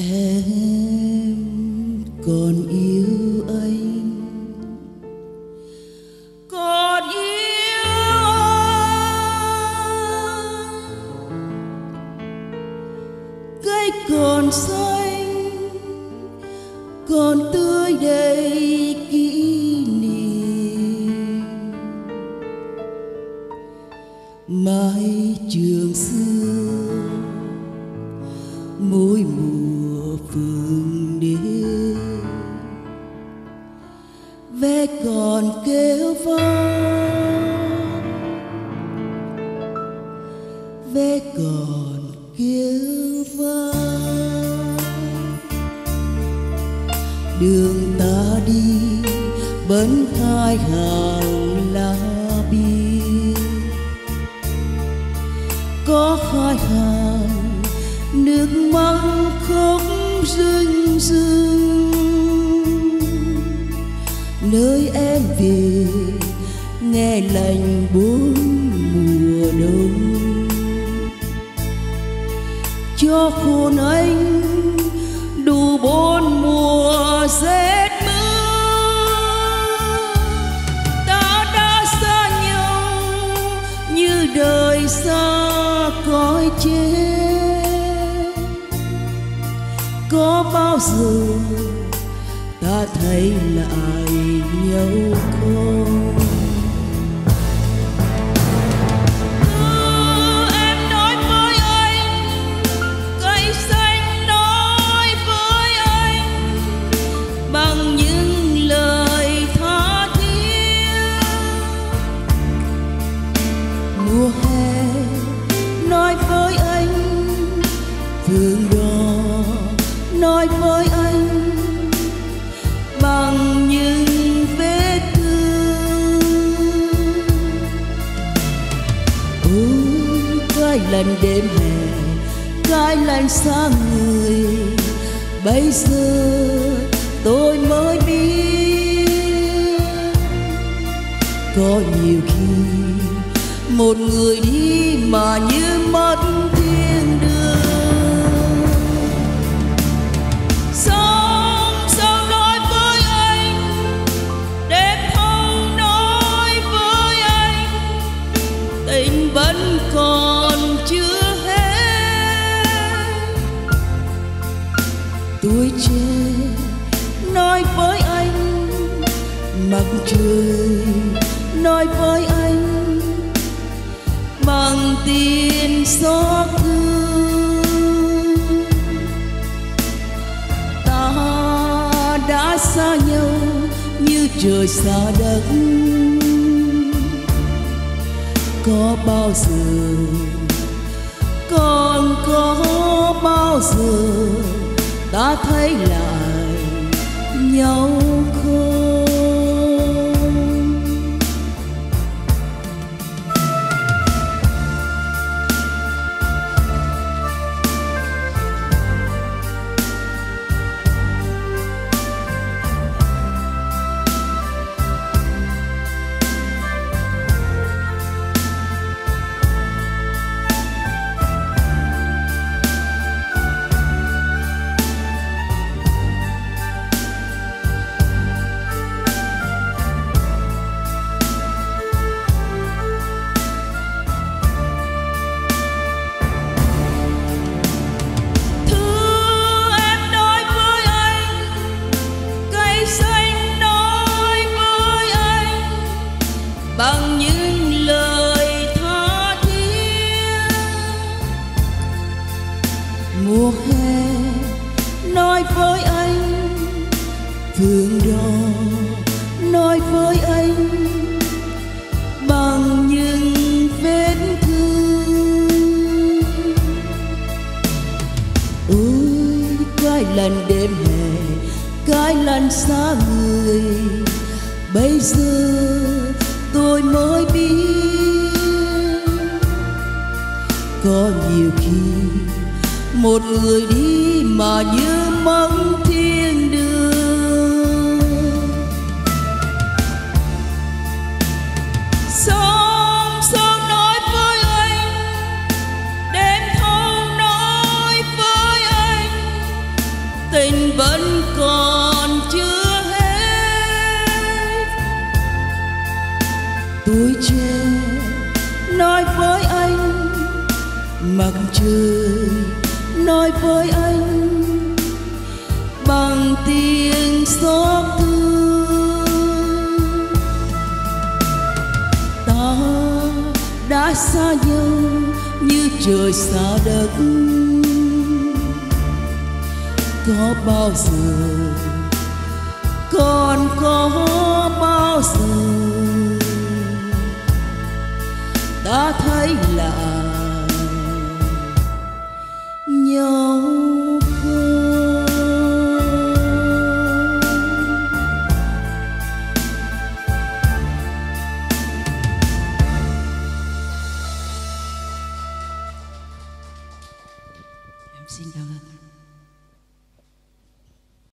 em còn yêu anh. Còn yêu cây còn xanh, còn tươi đầy kỷ niệm. Mái trường xưa mỗi mùa phương đi, ve còn kêu vang. Ve còn kêu vang. Đường ta đi bấn hai hàng lá bi, có hai hàng nước mắt không? Rưng rưng. Nơi em về, nghe lành bốn mùa đông. Cho khôn anh đủ bốn mùa rét giờ ta thấy lại nhau không em nói với anh, cây xanh nói với anh, bằng những lời tha thiết. Mùa hè nói với anh phương đỏ đêm hè, cái lạnh xa người. Bây giờ tôi mới biết, có nhiều khi một người đi mà như mất mặt trời nói với anh bằng tin xót thương ta đã xa nhau như trời xa đất. Có bao giờ, còn có bao giờ ta thấy lại nhau? Bằng những lời tha thiết. Mùa hè nói với anh, thương đỏ nói với anh Bằng những vết thương. Ôi, cái lần đêm hè, cái lần xa người, bây giờ có nhiều khi một người đi mà như mất mặt trời nói với anh bằng tiếng xót thương. Ta đã xa nhau như trời xa đất. Có bao giờ, còn có bao giờ, ta thấy là